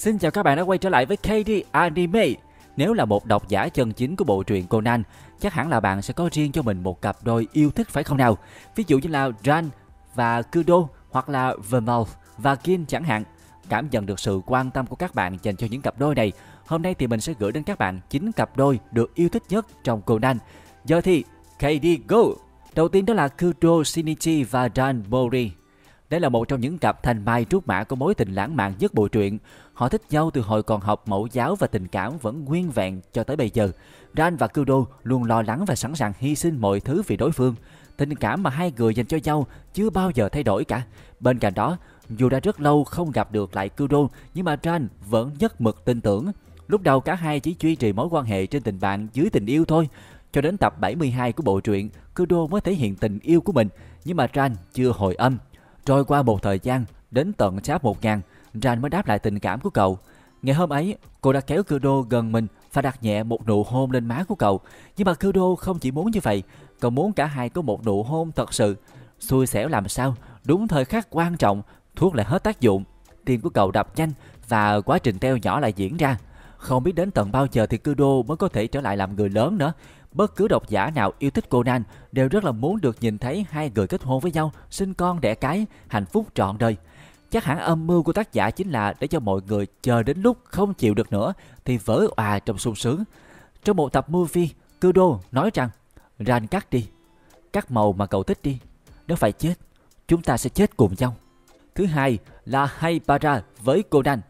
Xin chào các bạn đã quay trở lại với KD Anime. Nếu là một độc giả chân chính của bộ truyện Conan, chắc hẳn là bạn sẽ có riêng cho mình một cặp đôi yêu thích phải không nào? Ví dụ như là Ran và Kudo hoặc là Vermouth và kim chẳng hạn. Cảm nhận được sự quan tâm của các bạn dành cho những cặp đôi này. Hôm nay thì mình sẽ gửi đến các bạn 9 cặp đôi được yêu thích nhất trong Conan. Giờ thì KD Go! Đầu tiên đó là Kudo Shinichi và Dan Mori. Đây là một trong những cặp thành mai trúc mã có mối tình lãng mạn nhất bộ truyện. Họ thích nhau từ hồi còn học mẫu giáo và tình cảm vẫn nguyên vẹn cho tới bây giờ. Ran và Kudo luôn lo lắng và sẵn sàng hy sinh mọi thứ vì đối phương. Tình cảm mà hai người dành cho nhau chưa bao giờ thay đổi cả. Bên cạnh đó, dù đã rất lâu không gặp được lại Kudo, nhưng mà Ran vẫn nhất mực tin tưởng. Lúc đầu cả hai chỉ duy trì mối quan hệ trên tình bạn dưới tình yêu thôi. Cho đến tập 72 của bộ truyện, Kudo mới thể hiện tình yêu của mình, nhưng mà Ran chưa hồi âm. Trôi qua một thời gian, đến tận cháp 1000, Ran mới đáp lại tình cảm của cậu. Ngày hôm ấy, cô đã kéo Kudo gần mình và đặt nhẹ một nụ hôn lên má của cậu. Nhưng mà Kudo không chỉ muốn như vậy, cậu muốn cả hai có một nụ hôn thật sự. Xui xẻo làm sao, đúng thời khắc quan trọng, thuốc lại hết tác dụng. Tim của cậu đập nhanh và quá trình teo nhỏ lại diễn ra. Không biết đến tận bao giờ thì Kudo mới có thể trở lại làm người lớn nữa. Bất cứ độc giả nào yêu thích Conan đều rất là muốn được nhìn thấy hai người kết hôn với nhau, sinh con đẻ cái, hạnh phúc trọn đời. Chắc hẳn âm mưu của tác giả chính là để cho mọi người chờ đến lúc không chịu được nữa thì vỡ òa trong sung sướng. Trong một tập movie, Kudo nói rằng Ran cắt đi, cắt màu mà cậu thích đi. Nếu phải chết, chúng ta sẽ chết cùng nhau. Thứ hai là Haibara với Conan.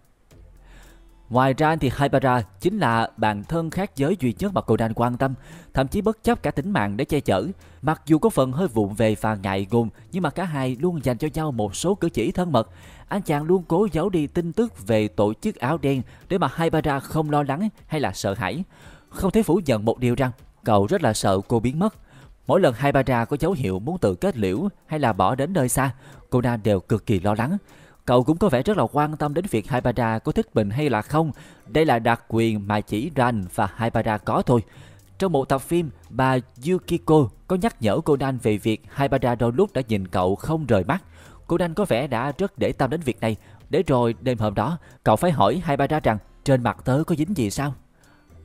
Ngoài ra thì Haibara chính là bạn thân khác giới duy nhất mà Conan quan tâm, thậm chí bất chấp cả tính mạng để che chở. Mặc dù có phần hơi vụng về và ngại ngùng, nhưng mà cả hai luôn dành cho nhau một số cử chỉ thân mật. Anh chàng luôn cố giấu đi tin tức về tổ chức áo đen để mà Haibara không lo lắng hay là sợ hãi. Không thể phủ nhận một điều rằng cậu rất là sợ cô biến mất. Mỗi lần Haibara có dấu hiệu muốn tự kết liễu hay là bỏ đến nơi xa, Conan đều cực kỳ lo lắng. Cậu cũng có vẻ rất là quan tâm đến việc Haibara có thích mình hay là không. Đây là đặc quyền mà chỉ Ran và Haibara có thôi. Trong một tập phim, bà Yukiko có nhắc nhở Conan về việc Haibara đôi lúc đã nhìn cậu không rời mắt. Conan có vẻ đã rất để tâm đến việc này. Để rồi đêm hôm đó, cậu phải hỏi Haibara rằng trên mặt tớ có dính gì sao?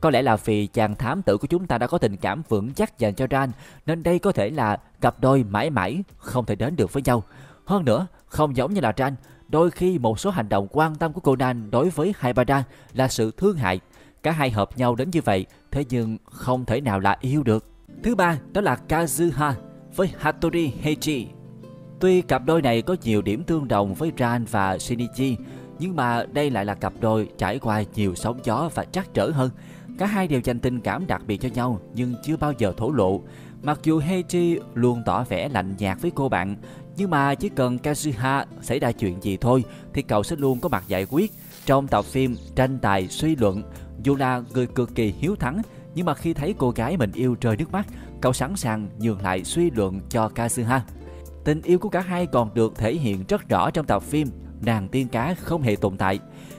Có lẽ là vì chàng thám tử của chúng ta đã có tình cảm vững chắc dành cho Ran, nên đây có thể là cặp đôi mãi mãi không thể đến được với nhau. Hơn nữa, không giống như là Ran, Đôi khi một số hành động quan tâm của Conan đối với Haibara là sự thương hại. Cả hai hợp nhau đến như vậy, thế nhưng không thể nào là yêu được. Thứ ba đó là Kazuha với Hattori heiji Tuy cặp đôi này có nhiều điểm tương đồng với Ran và Shinichi, nhưng mà đây lại là cặp đôi trải qua nhiều sóng gió và trắc trở hơn. Cả hai đều dành tình cảm đặc biệt cho nhau nhưng chưa bao giờ thổ lộ. Mặc dù Heiji luôn tỏ vẻ lạnh nhạt với cô bạn, nhưng mà chỉ cần Kazuha xảy ra chuyện gì thôi thì cậu sẽ luôn có mặt giải quyết. Trong tập phim tranh tài suy luận, dù là người cực kỳ hiếu thắng, nhưng mà khi thấy cô gái mình yêu rơi nước mắt, cậu sẵn sàng nhường lại suy luận cho Kazuha. Tình yêu của cả hai còn được thể hiện rất rõ trong tập phim Nàng tiên cá không hề tồn tại.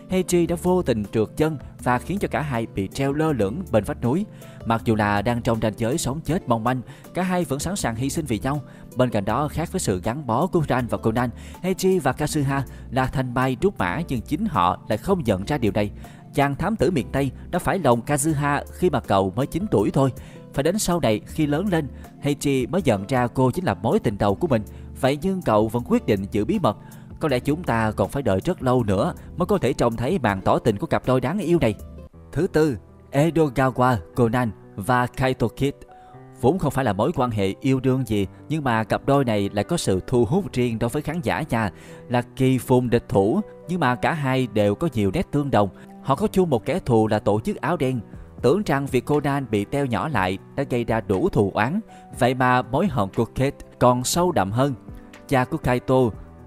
Heiji đã vô tình trượt chân và khiến cho cả hai bị treo lơ lửng bên vách núi. Mặc dù là đang trong ranh giới sống chết mong manh, cả hai vẫn sẵn sàng hy sinh vì nhau. Bên cạnh đó, khác với sự gắn bó của Ran và Conan, Heiji và Kazuha là thành bay rút mã nhưng chính họ lại không nhận ra điều này. Chàng thám tử miền Tây đã phải lòng Kazuha khi mà cậu mới 9 tuổi thôi. Phải đến sau này khi lớn lên, Heiji mới nhận ra cô chính là mối tình đầu của mình. Vậy nhưng cậu vẫn quyết định giữ bí mật. Có lẽ chúng ta còn phải đợi rất lâu nữa mới có thể trông thấy màn tỏ tình của cặp đôi đáng yêu này. Thứ tư, Edogawa Conan và Kaito Kid Vốn không phải là mối quan hệ yêu đương gì, nhưng mà cặp đôi này lại có sự thu hút riêng đối với khán giả nha. Là kỳ phùng địch thủ, nhưng mà cả hai đều có nhiều nét tương đồng. Họ có chung một kẻ thù là tổ chức áo đen. Tưởng rằng việc Conan bị teo nhỏ lại đã gây ra đủ thù oán, vậy mà mối hận của Kate còn sâu đậm hơn. Cha của Kaito,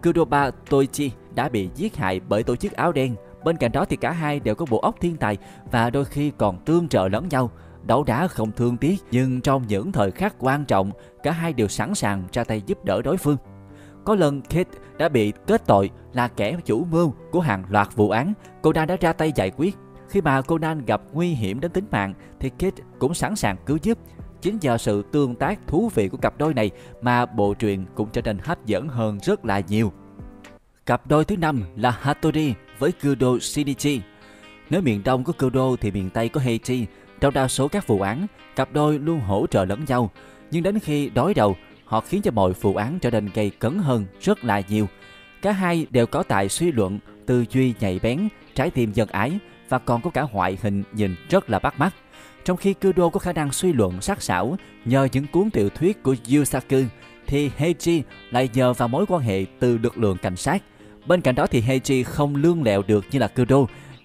Kuroba Toichi đã bị giết hại bởi tổ chức áo đen. Bên cạnh đó thì cả hai đều có bộ óc thiên tài và đôi khi còn tương trợ lẫn nhau. Đấu đá không thương tiếc, nhưng trong những thời khắc quan trọng, cả hai đều sẵn sàng ra tay giúp đỡ đối phương. Có lần Kate đã bị kết tội là kẻ chủ mưu của hàng loạt vụ án, Conan đã ra tay giải quyết. Khi mà Conan gặp nguy hiểm đến tính mạng thì Kate cũng sẵn sàng cứu giúp. Chính nhờ sự tương tác thú vị của cặp đôi này mà bộ truyện cũng trở nên hấp dẫn hơn rất là nhiều. Cặp đôi thứ năm là Hattori với Kudo Shinichi. Nếu miền Đông có Kudo thì miền Tây có Heichi. Trong đa số các vụ án, cặp đôi luôn hỗ trợ lẫn nhau. Nhưng đến khi đối đầu, họ khiến cho mọi vụ án trở nên gây cấn hơn rất là nhiều. Cả hai đều có tài suy luận, tư duy nhạy bén, trái tim dân ái và còn có cả ngoại hình nhìn rất là bắt mắt. Trong khi Kudo có khả năng suy luận sắc sảo nhờ những cuốn tiểu thuyết của Yusaku, thì Heiji lại nhờ vào mối quan hệ từ lực lượng cảnh sát. Bên cạnh đó thì Heiji không lương lẹo được như là Kudo,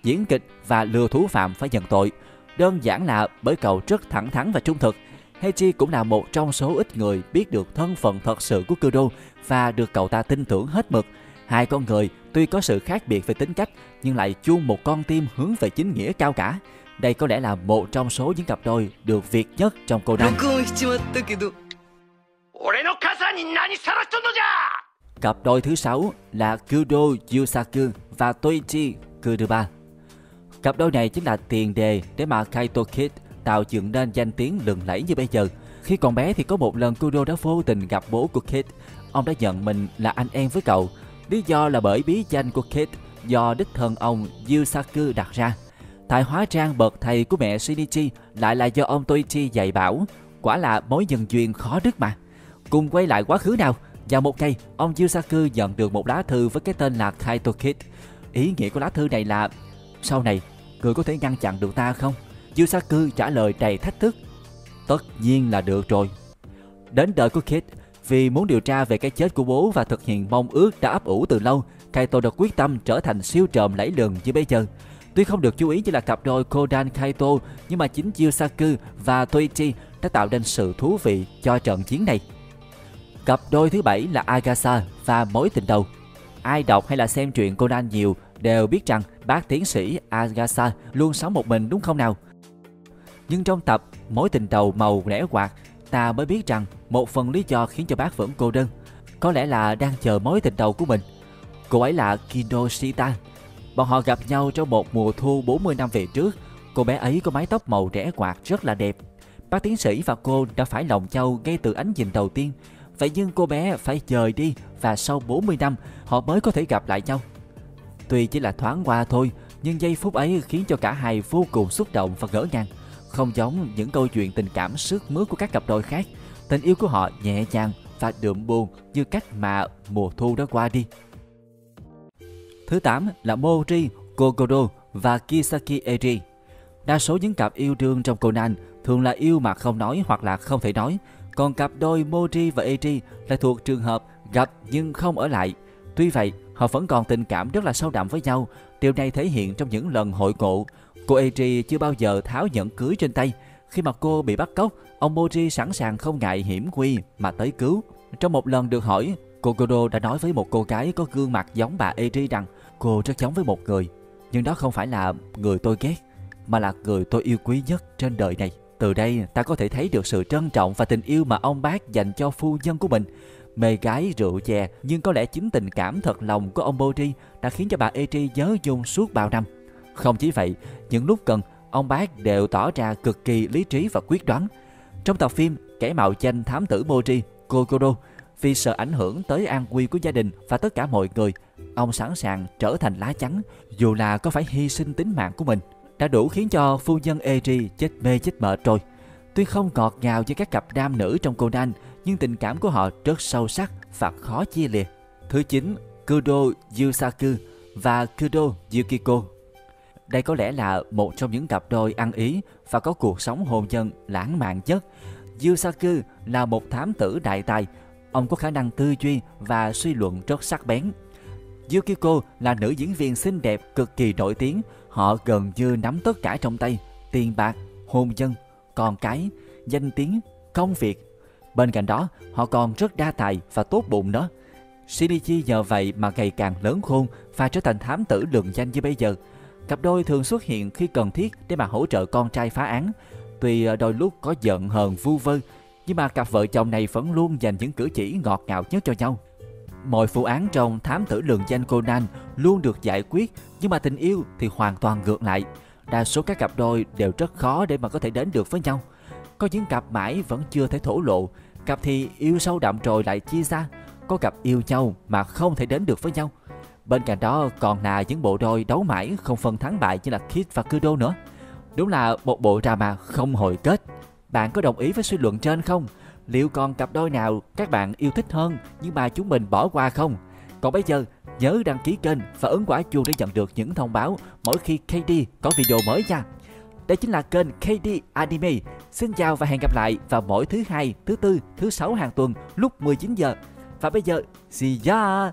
diễn kịch và lừa thú phạm phải nhận tội. Đơn giản là bởi cậu rất thẳng thắn và trung thực. Heiji cũng là một trong số ít người biết được thân phận thật sự của Kudo và được cậu ta tin tưởng hết mực. Hai con người tuy có sự khác biệt về tính cách nhưng lại chung một con tim hướng về chính nghĩa cao cả. Đây có lẽ là một trong số những cặp đôi được Việt nhất trong Conan. Cặp đôi thứ sáu là Kudo Yusaku và Toichi Kuruba. Cặp đôi này chính là tiền đề để mà Kaito Kid tạo dựng nên danh tiếng lừng lẫy như bây giờ. Khi còn bé thì có một lần Kudo đã vô tình gặp bố của Kid. Ông đã nhận mình là anh em với cậu. Lý do là bởi bí danh của Kid do đích thân ông Yusaku đặt ra. Thái hóa trang bậc thầy của mẹ Shinichi lại là do ông Toichi dạy bảo. Quả là mối nhân duyên khó đứt mà. Cùng quay lại quá khứ nào. Vào một ngày, ông Yusaku nhận được một lá thư với cái tên là Kaito Kid. Ý nghĩa của lá thư này là Sau này, người có thể ngăn chặn được ta không? Yusaku trả lời đầy thách thức. Tất nhiên là được rồi. Đến đời của Kid, vì muốn điều tra về cái chết của bố và thực hiện mong ước đã ấp ủ từ lâu, Kaito đã quyết tâm trở thành siêu trộm lẫy lừng như bây giờ. Tuy không được chú ý như là cặp đôi Kodan Kaito, nhưng mà chính Yusaku và Toichi đã tạo nên sự thú vị cho trận chiến này. Cặp đôi thứ bảy là Agasa và mối tình đầu. Ai đọc hay là xem truyện Conan nhiều đều biết rằng bác tiến sĩ Agasa luôn sống một mình đúng không nào? Nhưng trong tập Mối tình đầu màu lẻ quạt, ta mới biết rằng một phần lý do khiến cho bác vẫn cô đơn có lẽ là đang chờ mối tình đầu của mình. Cô ấy là Kinoshita. Bọn họ gặp nhau trong một mùa thu 40 năm về trước. Cô bé ấy có mái tóc màu rẽ quạt rất là đẹp. Bác tiến sĩ và cô đã phải lòng nhau ngay từ ánh nhìn đầu tiên. Vậy nhưng cô bé phải rời đi và sau 40 năm họ mới có thể gặp lại nhau. Tuy chỉ là thoáng qua thôi, nhưng giây phút ấy khiến cho cả hai vô cùng xúc động và ngỡ ngàng. Không giống những câu chuyện tình cảm sức mướt của các cặp đôi khác, tình yêu của họ nhẹ nhàng và đượm buồn như cách mà mùa thu đã qua đi. Thứ 8 là Mori Kogoro và Kisaki Eiji. Đa số những cặp yêu đương trong Conan thường là yêu mà không nói hoặc là không thể nói, còn cặp đôi Mori và Eiji là thuộc trường hợp gặp nhưng không ở lại. Tuy vậy, họ vẫn còn tình cảm rất là sâu đậm với nhau. Điều này thể hiện trong những lần hội ngộ. Cô Eiji chưa bao giờ tháo nhẫn cưới trên tay. Khi mà cô bị bắt cóc, ông Mori sẵn sàng không ngại hiểm nguy mà tới cứu. Trong một lần được hỏi, kogoro đã nói với một cô gái có gương mặt giống bà Eiji rằng cô rất giống với một người. Nhưng đó không phải là người tôi ghét, mà là người tôi yêu quý nhất trên đời này. Từ đây ta có thể thấy được sự trân trọng và tình yêu mà ông bác dành cho phu nhân của mình. Mê gái rượu chè nhưng có lẽ chính tình cảm thật lòng của ông Bori đã khiến cho bà Etri nhớ dung suốt bao năm. Không chỉ vậy, những lúc cần, ông bác đều tỏ ra cực kỳ lý trí và quyết đoán. Trong tập phim Kẻ mạo danh thám tử Bori, Kokoro, vì sợ ảnh hưởng tới an nguy của gia đình và tất cả mọi người, ông sẵn sàng trở thành lá chắn dù là có phải hy sinh tính mạng của mình đã đủ khiến cho phu nhân Eri chết mê chết mệt rồi. Tuy không ngọt ngào như các cặp nam nữ trong Conan, nhưng tình cảm của họ rất sâu sắc và khó chia lìa. Thứ 9, Kudo Yusaku và Kudo Yukiko. Đây có lẽ là một trong những cặp đôi ăn ý và có cuộc sống hôn nhân lãng mạn nhất. Yusaku là một thám tử đại tài. Ông có khả năng tư duy và suy luận rất sắc bén. Yukiko là nữ diễn viên xinh đẹp cực kỳ nổi tiếng Họ gần như nắm tất cả trong tay, tiền bạc, hôn nhân, con cái, danh tiếng, công việc. Bên cạnh đó, họ còn rất đa tài và tốt bụng nữa. Shinichi nhờ vậy mà ngày càng lớn khôn và trở thành thám tử lừng danh như bây giờ. Cặp đôi thường xuất hiện khi cần thiết để mà hỗ trợ con trai phá án. Tuy ờ, đôi lúc có giận hờn vu vơ, nhưng mà cặp vợ chồng này vẫn luôn dành những cử chỉ ngọt ngào nhất cho nhau. Mọi vụ án trong thám tử lường danh Conan luôn được giải quyết, nhưng mà tình yêu thì hoàn toàn ngược lại. Đa số các cặp đôi đều rất khó để mà có thể đến được với nhau. Có những cặp mãi vẫn chưa thể thổ lộ, cặp thì yêu sâu đậm rồi lại chia xa. Có cặp yêu nhau mà không thể đến được với nhau. Bên cạnh đó còn là những bộ đôi đấu mãi không phân thắng bại như là Kid và Kudo nữa. Đúng là một bộ drama không hồi kết. Bạn có đồng ý với suy luận trên không? Liệu còn cặp đôi nào các bạn yêu thích hơn nhưng mà chúng mình bỏ qua không? Còn bây giờ nhớ đăng ký kênh và ấn quả chuông để nhận được những thông báo mỗi khi KD có video mới nha. Đây chính là kênh KD Anime. Xin chào và hẹn gặp lại vào mỗi thứ hai, thứ tư, thứ sáu hàng tuần lúc 19 giờ. Và bây giờ, see ya!